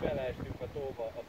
beleestünk a tóba, a